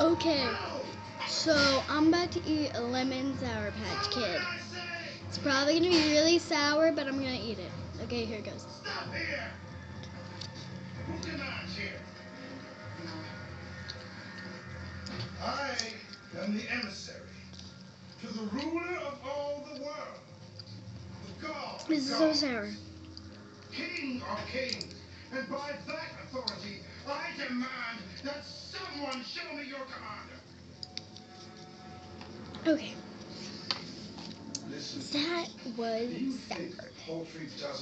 Okay, so I'm about to eat a lemon Sour Patch Kid. It's probably gonna be really sour, but I'm gonna eat it. Okay, here it goes. Stop here! Who commands here? I am the emissary to the ruler of all the world. The God. This is so sour. King of kings. And by that Demand that someone show me your commander. Okay, Listen. that was Do you sour.